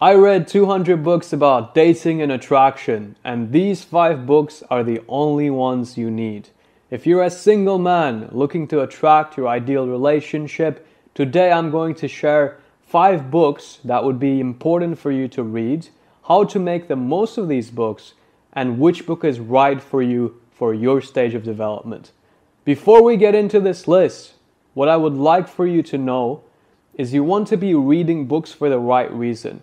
I read 200 books about dating and attraction, and these five books are the only ones you need. If you're a single man looking to attract your ideal relationship, today I'm going to share five books that would be important for you to read, how to make the most of these books, and which book is right for you for your stage of development. Before we get into this list, what I would like for you to know is you want to be reading books for the right reason.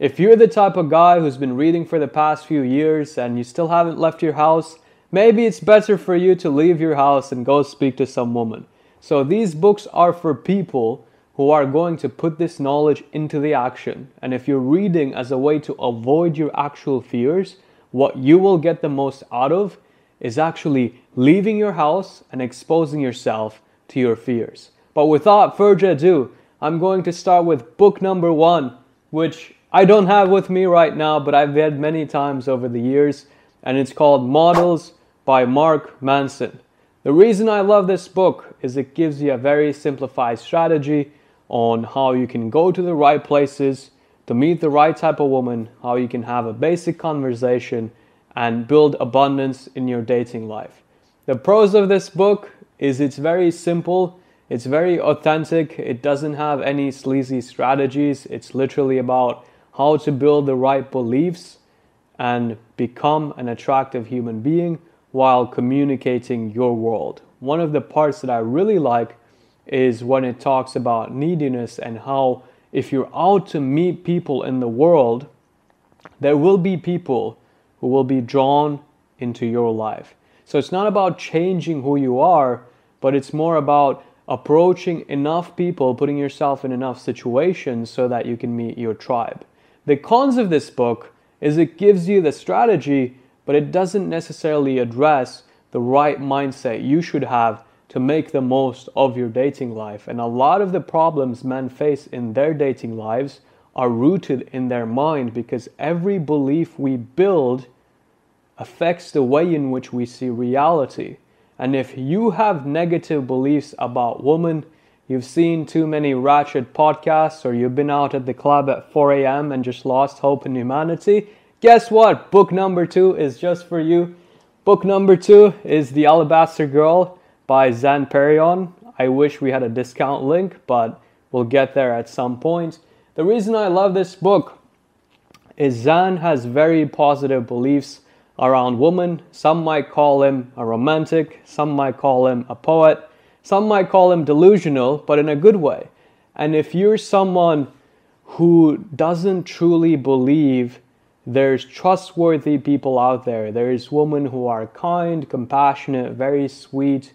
If you're the type of guy who's been reading for the past few years and you still haven't left your house, maybe it's better for you to leave your house and go speak to some woman. So these books are for people who are going to put this knowledge into the action. And if you're reading as a way to avoid your actual fears, what you will get the most out of is actually leaving your house and exposing yourself to your fears. But without further ado, I'm going to start with book number one, which I don't have with me right now, but I've read many times over the years, and it's called Models by Mark Manson. The reason I love this book is it gives you a very simplified strategy on how you can go to the right places to meet the right type of woman, how you can have a basic conversation and build abundance in your dating life. The pros of this book is it's very simple, it's very authentic, it doesn't have any sleazy strategies. It's literally about how to build the right beliefs and become an attractive human being while communicating your world. One of the parts that I really like is when it talks about neediness and how if you're out to meet people in the world, there will be people who will be drawn into your life. So it's not about changing who you are, but it's more about approaching enough people, putting yourself in enough situations so that you can meet your tribe. The cons of this book is it gives you the strategy, but it doesn't necessarily address the right mindset you should have to make the most of your dating life. And a lot of the problems men face in their dating lives are rooted in their mind because every belief we build affects the way in which we see reality. And if you have negative beliefs about women, you've seen too many ratchet podcasts, or you've been out at the club at 4 a.m. and just lost hope in humanity, guess what? Book number two is just for you. Book number two is The Alabaster Girl by Zan Perrion. I wish we had a discount link, but we'll get there at some point. The reason I love this book is Zan has very positive beliefs around women. Some might call him a romantic, some might call him a poet, some might call him delusional, but in a good way. And if you're someone who doesn't truly believe there's trustworthy people out there, there's women who are kind, compassionate, very sweet,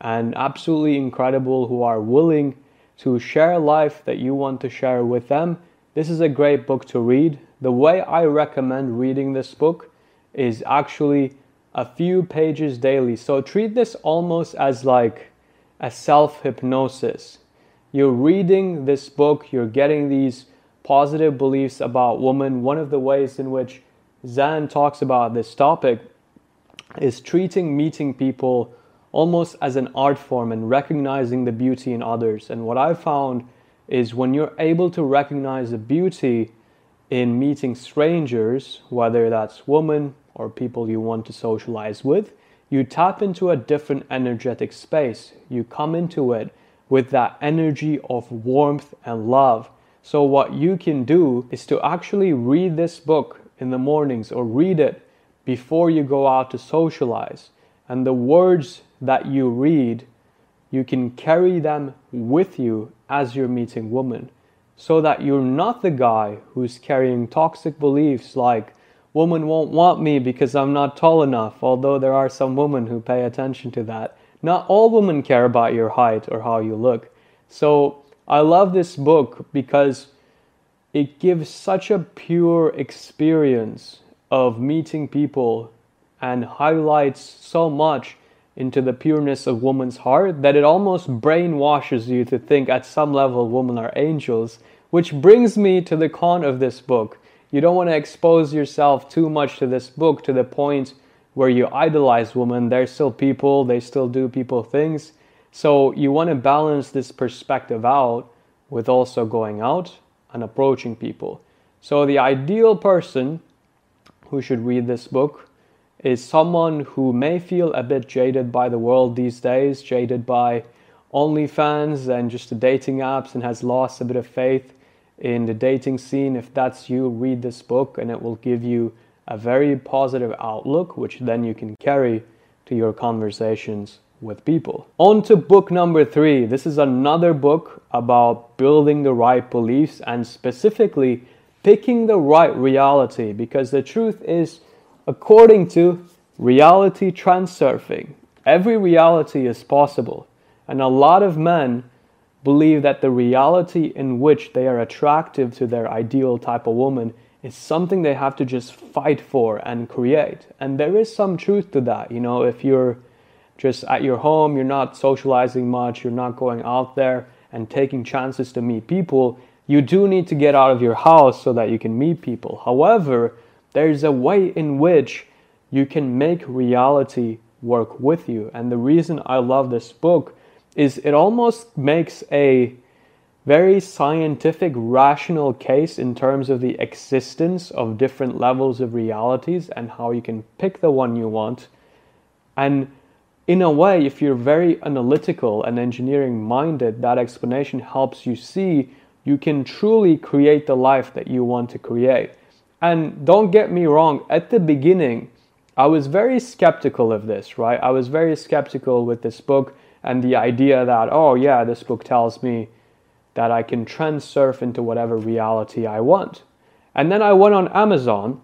and absolutely incredible who are willing to share life that you want to share with them, this is a great book to read. The way I recommend reading this book is actually a few pages daily. So treat this almost as like a self hypnosis. You're reading this book, you're getting these positive beliefs about women. One of the ways in which Zan talks about this topic is treating meeting people almost as an art form and recognizing the beauty in others. And what I found is when you're able to recognize the beauty in meeting strangers, whether that's women or people you want to socialize with, you tap into a different energetic space. You come into it with that energy of warmth and love. So, what you can do is to actually read this book in the mornings or read it before you go out to socialize. And the words that you read, you can carry them with you as you're meeting women so that you're not the guy who's carrying toxic beliefs like women won't want me because I'm not tall enough, although there are some women who pay attention to that. Not all women care about your height or how you look. So I love this book because it gives such a pure experience of meeting people and highlights so much into the pureness of woman's heart that it almost brainwashes you to think at some level women are angels, which brings me to the con of this book you don't want to expose yourself too much to this book to the point where you idolize women. They're still people, they still do people things. So you want to balance this perspective out with also going out and approaching people. So, the ideal person who should read this book is someone who may feel a bit jaded by the world these days, jaded by OnlyFans and just the dating apps, and has lost a bit of faith in the dating scene. If that's you, read this book and it will give you a very positive outlook, which then you can carry to your conversations with people. On to book number three. This is another book about building the right beliefs and specifically picking the right reality because the truth is, according to reality transurfing, every reality is possible. And a lot of men believe that the reality in which they are attractive to their ideal type of woman is something they have to just fight for and create. And there is some truth to that. You know, if you're just at your home, you're not socializing much, you're not going out there and taking chances to meet people, you do need to get out of your house so that you can meet people. However, there's a way in which you can make reality work with you. And the reason I love this book is it almost makes a very scientific, rational case in terms of the existence of different levels of realities and how you can pick the one you want. And in a way, if you're very analytical and engineering minded, that explanation helps you see you can truly create the life that you want to create. And don't get me wrong, at the beginning, I was very skeptical of this, right? I was very skeptical with this book and the idea that, oh, yeah, this book tells me that I can transurf into whatever reality I want. And then I went on Amazon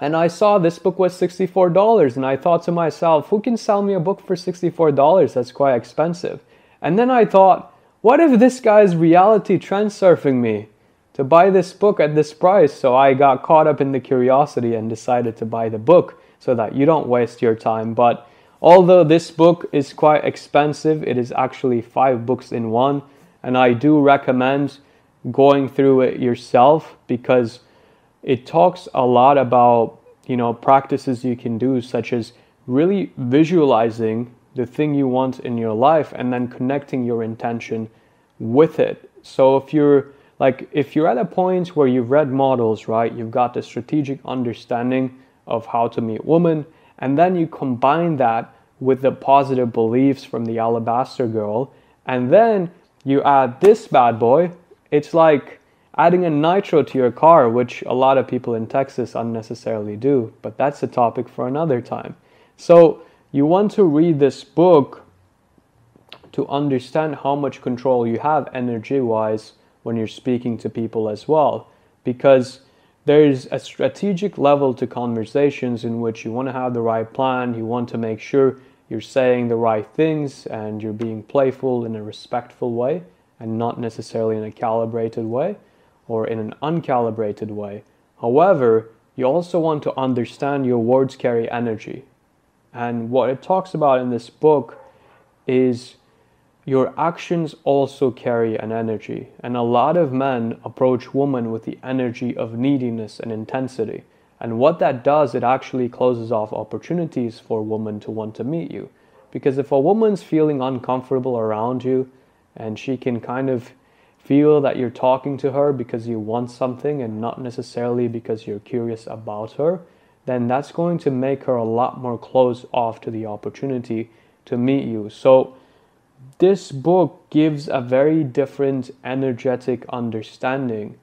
and I saw this book was $64 and I thought to myself, who can sell me a book for $64? That's quite expensive. And then I thought, what if this guy's reality transurfing me to buy this book at this price? So I got caught up in the curiosity and decided to buy the book so that you don't waste your time. But although this book is quite expensive, it is actually five books in one and I do recommend going through it yourself because it talks a lot about you know practices you can do such as really visualizing the thing you want in your life and then connecting your intention with it. So if you're like if you're at a point where you've read models right you've got the strategic understanding of how to meet women and then you combine that with the positive beliefs from the alabaster girl and then you add this bad boy, it's like adding a nitro to your car, which a lot of people in Texas unnecessarily do, but that's a topic for another time. So you want to read this book to understand how much control you have energy wise when you're speaking to people as well, because there's a strategic level to conversations in which you want to have the right plan, you want to make sure you're saying the right things and you're being playful in a respectful way and not necessarily in a calibrated way or in an uncalibrated way. However, you also want to understand your words carry energy. And what it talks about in this book is your actions also carry an energy. And a lot of men approach women with the energy of neediness and intensity. And what that does, it actually closes off opportunities for a woman to want to meet you. Because if a woman's feeling uncomfortable around you and she can kind of feel that you're talking to her because you want something and not necessarily because you're curious about her, then that's going to make her a lot more closed off to the opportunity to meet you. So, this book gives a very different energetic understanding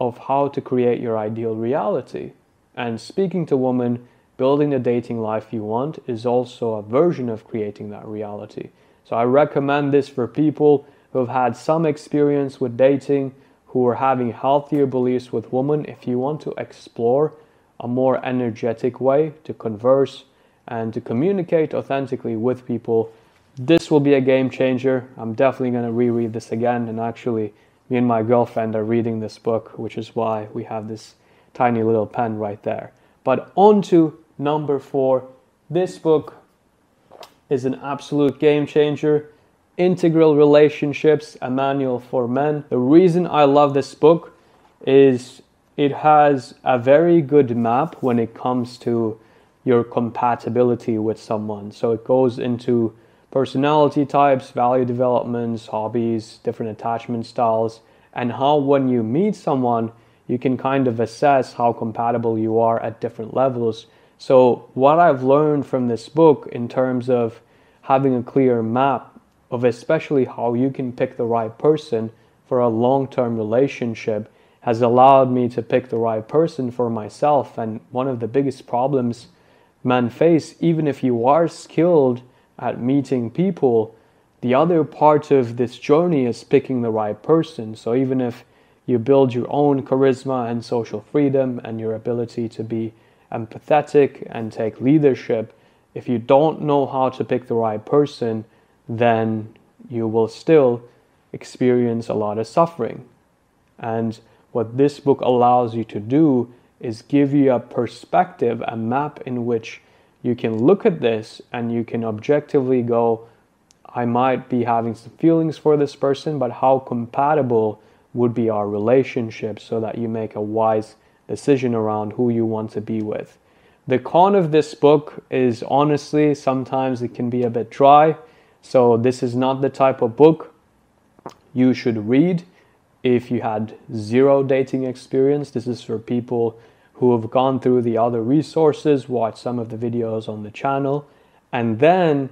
of how to create your ideal reality. And speaking to women, building the dating life you want is also a version of creating that reality. So I recommend this for people who have had some experience with dating, who are having healthier beliefs with women. If you want to explore a more energetic way to converse and to communicate authentically with people, this will be a game changer. I'm definitely going to reread this again. And actually, me and my girlfriend are reading this book, which is why we have this tiny little pen right there. But on to number four. This book is an absolute game changer. Integral Relationships, a manual for men. The reason I love this book is it has a very good map when it comes to your compatibility with someone. So it goes into personality types, value developments, hobbies, different attachment styles, and how when you meet someone, you can kind of assess how compatible you are at different levels. So, what I've learned from this book in terms of having a clear map of especially how you can pick the right person for a long term relationship has allowed me to pick the right person for myself. And one of the biggest problems men face, even if you are skilled at meeting people, the other part of this journey is picking the right person. So even if you build your own charisma and social freedom and your ability to be empathetic and take leadership, if you don't know how to pick the right person, then you will still experience a lot of suffering. And what this book allows you to do is give you a perspective, a map in which you can look at this and you can objectively go, I might be having some feelings for this person, but how compatible would be our relationship so that you make a wise decision around who you want to be with. The con of this book is honestly, sometimes it can be a bit dry. So, this is not the type of book you should read if you had zero dating experience. This is for people who have gone through the other resources, watched some of the videos on the channel, and then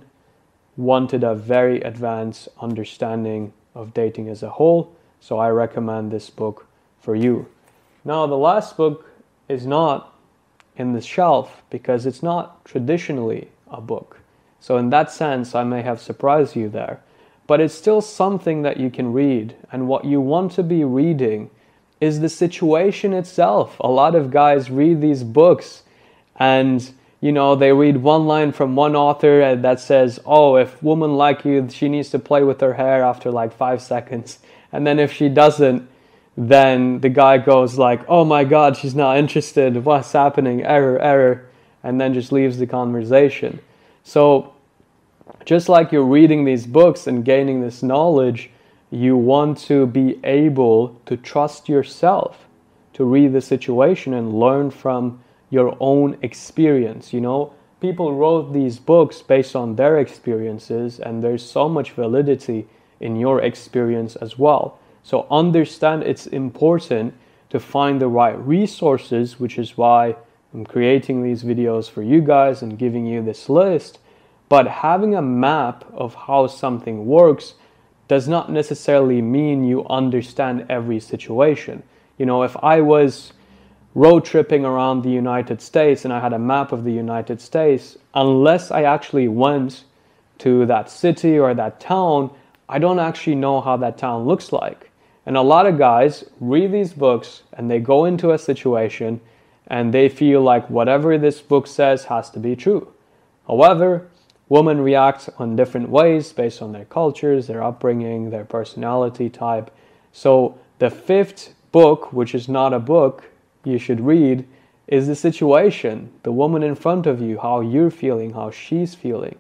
wanted a very advanced understanding of dating as a whole. So I recommend this book for you. Now, the last book is not in the shelf because it's not traditionally a book. So, in that sense, I may have surprised you there. But it's still something that you can read. And what you want to be reading is the situation itself. A lot of guys read these books and you know they read one line from one author that says oh if woman like you she needs to play with her hair after like five seconds. And then if she doesn't then the guy goes like oh my god she's not interested. What's happening? Error error. And then just leaves the conversation. So just like you're reading these books and gaining this knowledge you want to be able to trust yourself to read the situation and learn from your own experience. You know, people wrote these books based on their experiences, and there's so much validity in your experience as well. So, understand it's important to find the right resources, which is why I'm creating these videos for you guys and giving you this list. But having a map of how something works does not necessarily mean you understand every situation. You know, if I was road tripping around the United States and I had a map of the United States, unless I actually went to that city or that town, I don't actually know how that town looks like. And a lot of guys read these books and they go into a situation and they feel like whatever this book says has to be true. However, Women react on different ways based on their cultures, their upbringing, their personality type. So, the fifth book, which is not a book you should read, is the situation, the woman in front of you, how you're feeling, how she's feeling.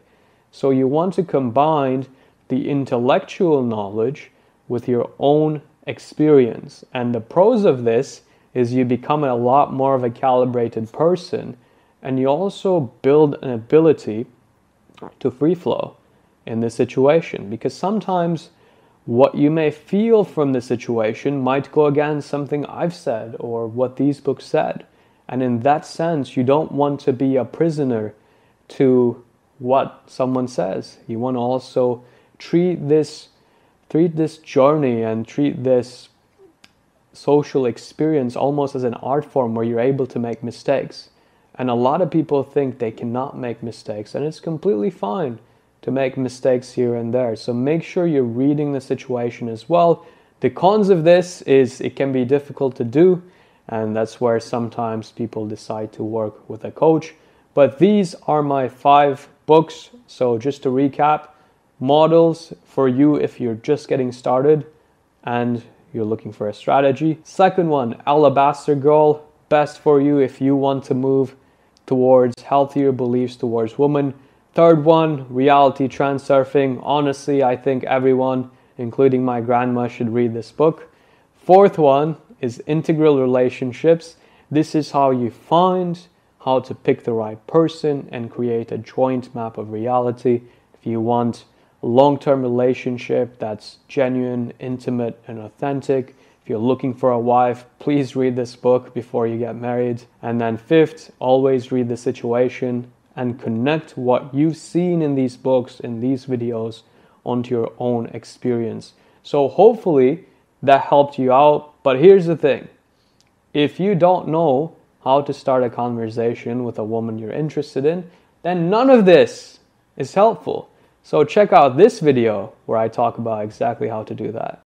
So, you want to combine the intellectual knowledge with your own experience. And the pros of this is you become a lot more of a calibrated person and you also build an ability to free flow in this situation because sometimes what you may feel from the situation might go against something I've said or what these books said. And in that sense, you don't want to be a prisoner to what someone says. You want to also treat this treat this journey and treat this social experience almost as an art form where you're able to make mistakes. And a lot of people think they cannot make mistakes, and it's completely fine to make mistakes here and there. So make sure you're reading the situation as well. The cons of this is it can be difficult to do, and that's where sometimes people decide to work with a coach. But these are my five books. So just to recap, models for you if you're just getting started and you're looking for a strategy. Second one, Alabaster Girl, best for you if you want to move towards healthier beliefs towards women. Third one, reality transurfing. Honestly, I think everyone, including my grandma, should read this book. Fourth one is integral relationships. This is how you find how to pick the right person and create a joint map of reality. If you want a long term relationship that's genuine, intimate, and authentic, If you're looking for a wife, please read this book before you get married. And then, fifth, always read the situation and connect what you've seen in these books, in these videos, onto your own experience. So, hopefully, that helped you out. But here's the thing if you don't know how to start a conversation with a woman you're interested in, then none of this is helpful. So check out this video where I talk about exactly how to do that.